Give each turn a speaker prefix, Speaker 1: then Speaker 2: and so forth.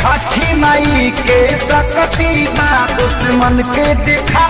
Speaker 1: छठी माई के सकती दुश्मन के दिखा